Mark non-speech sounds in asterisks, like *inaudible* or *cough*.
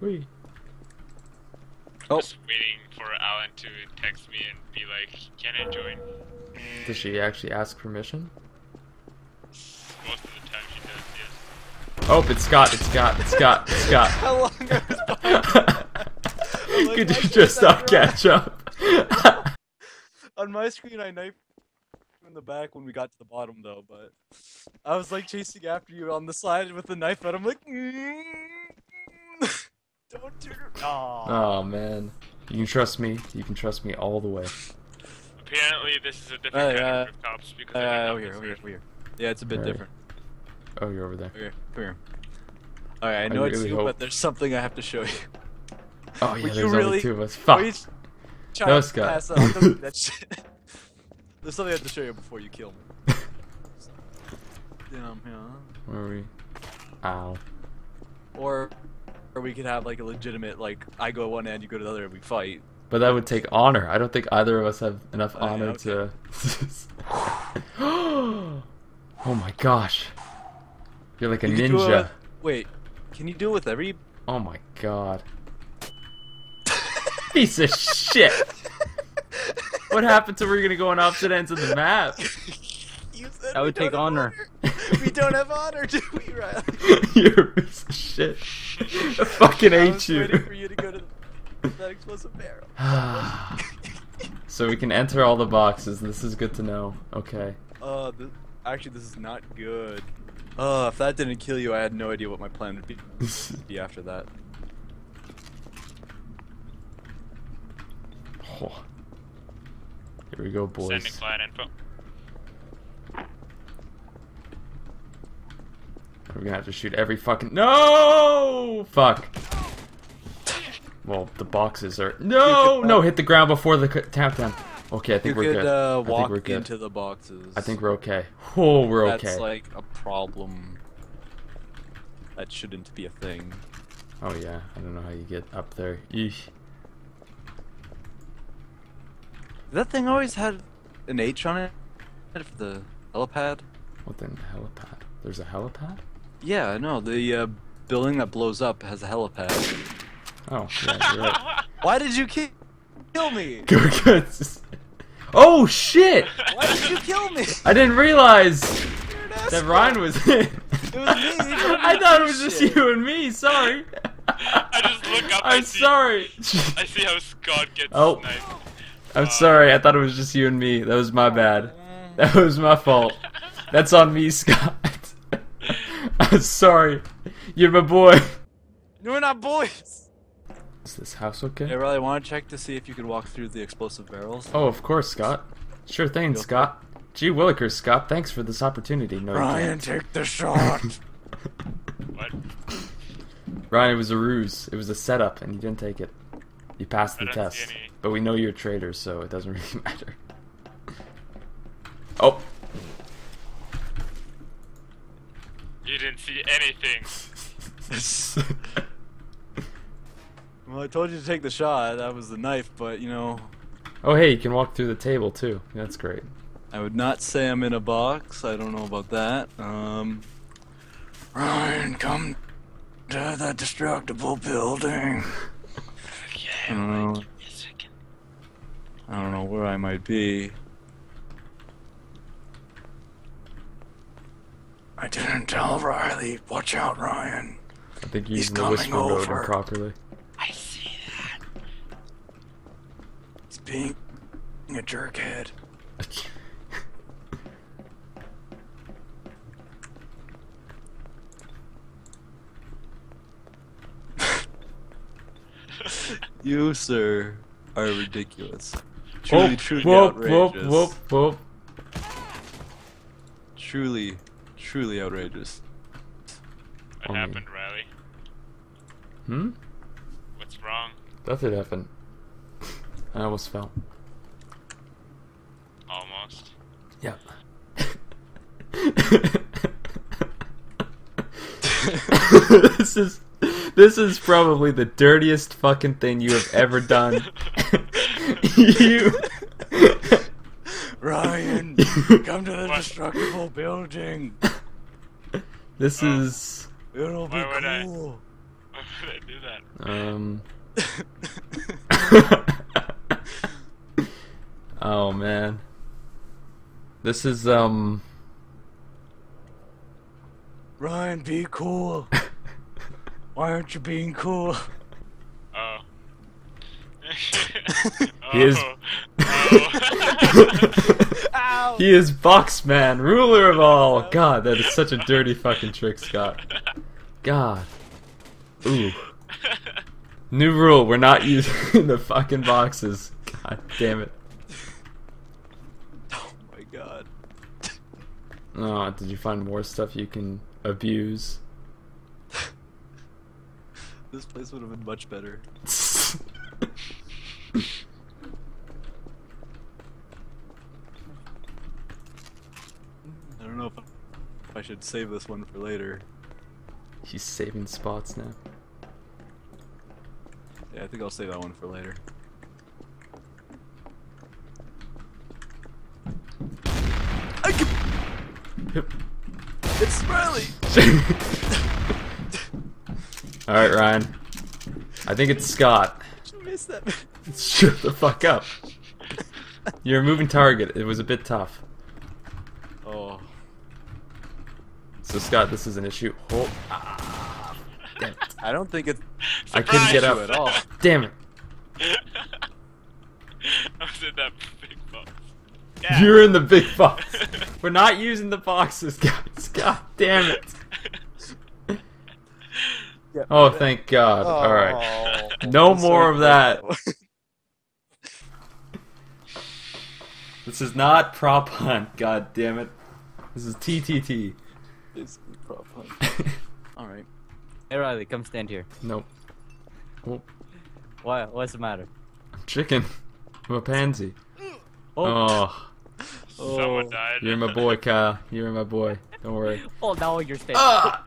Whee. Oh. Just waiting for Alan to text me and be like, "Can I join?" Does she actually ask permission? Most of the time she does. Yes. Oh, it's Scott. It's Scott. It's Scott. It's Scott. *laughs* How long I was behind? like, Could you just that not catch up? *laughs* On my screen, I knifed you in the back when we got to the bottom, though. But I was like chasing after you on the side with the knife, and I'm like, "Mm, don't do it. Aw. oh man, you can trust me. You can trust me all the way. Apparently, this is a different Hey, kind uh, of cops because Uh, I don't over here, this over here, over here. Yeah, it's a bit Alright. different. Oh, you're over there. Over here, come here. Alright, I know it's really you, hope- but there's something I have to show you. *laughs* Oh yeah, Would there's really- only two of us. Fuck. you trying No, Scott. pass up? Don't that *laughs* shit. *laughs* There's something I have to show you before you kill me. Damn, yeah. Where are we? Ow. Or, or we could have like a legitimate like I go one end, you go to the other, and we fight. But that would take honor. I don't think either of us have enough Oh, yeah, honor okay. to. *laughs* oh my gosh. You're like a You could do it ninja. with- wait, can you do it with every? Oh my god. Piece of shit. What happened to we're gonna go on opposite ends of the map? *laughs* You said That would take have honor. We don't have honor, do we, Riley? *laughs* You're a piece of shit. I fucking I hate was waiting for you. you to go to *laughs* that explosive barrel. *sighs* so we can enter all the boxes. This is good to know. Okay. Uh, th- actually, this is not good. Uh, if that didn't kill you, I had no idea what my plan would be, *laughs* be after that. Oh. Here we go, Sending boys. client info. We're gonna have to shoot every fucking. No! Fuck. Well, the boxes are. No! Could- No, hit the ground before the tap countdown. Okay, I think we're could good. uh, I think walk we're good. into the boxes. I think we're okay. Oh, we're That's okay. like a problem. That shouldn't be a thing. Oh yeah, I don't know how you get up there. Eesh. That thing always had an H on it for the helipad. What the helipad? There's a helipad? Yeah, I know. The uh, building that blows up has a helipad. Oh, yeah, right. *laughs* Why did you ki- kill me? *laughs* Good, good. *laughs* Oh shit! Why did you kill me? I didn't realize that asshole. Ryan was in. It was me. I thought it was just Shit. you and me. Sorry. I just look up. I I'm see, sorry. I see how Scott gets Oh. sniped. I'm sorry. I thought it was just you and me. That was my bad. That was my fault. That's on me, Scott. I'm *laughs* sorry. You're my boy. We're not boys. Is this house okay? Hey, Riley, want to check to see if you can walk through the explosive barrels? Oh, of course, Scott. Sure thing, Feel- Scott. Gee willikers, Scott. Thanks for this opportunity. No, you Ryan, can't. take the shot. *laughs* What? Ryan, it was a ruse. It was a setup, and you didn't take it. You passed the don't test. But we know you're a traitor, so it doesn't *laughs* really matter. Oh, You didn't see anything. *laughs* well, I told you to take the shot. That was the knife, but you know, oh, hey, you can walk through the table too. That's great. I would not say I'm in a box. I don't know about that. Um, Ryan, come to the destructible building. *laughs* I don't know. I don't know where I might be. I didn't tell Riley. Watch out, Ryan. I think you're He's using the coming whisper mode over. improperly. I see that. He's being a jerkhead. *laughs* You, sir, are ridiculous. Truly, Whoop, truly whoop, outrageous. whoop, whoop, whoop. Truly, truly outrageous. What Oh, happened, Riley? Hmm? What's wrong? Nothing happened. I almost fell. Almost. Yep. *laughs* this is this is probably the dirtiest fucking thing you have ever done. *laughs* *laughs* you Ryan, *laughs* come to the What? destructible building. *laughs* This Oh. is It'll be Why would I? cool. *laughs* Why would I do that? Um. oh man. This is um. Ryan, be cool. Why aren't you being cool? Oh. He is- Oh. He is Boxman, ruler of all. God, that is such a dirty fucking trick, Scott. God. Ooh. New rule: we're not using *laughs* the fucking boxes. God damn it. Oh my god. Oh, did you find more stuff you can abuse? *laughs* This place would have been much better. *laughs* I don't know if, if I should save this one for later. He's saving spots now. Yeah, I think I'll save that one for later. I can... *laughs* It's Smiley! *laughs* All right, Ryan. I think it's Scott. *laughs* Missed that. Shut the fuck up. You're a moving target. It was a bit tough. Oh. So Scott, this is an issue. Oh, ah, damn it! I don't think it's I couldn't get up. at all. Damn it! *laughs* I was in that big box. Yeah. You're in the big box. *laughs* We're not using the boxes, guys. God damn it! Oh, thank God. All right. No more of that. *laughs* This is not prop hunt. God damn it. This is TTT. Basically prop. *laughs* Alright. Hey Riley, come stand here. Nope. Oh, Why? What's the matter? I'm chicken. I'm a pansy. Oh, Oh, Someone died. you're my boy, Kyle. You're my boy. Don't worry. *laughs* oh now you're standing. Ah!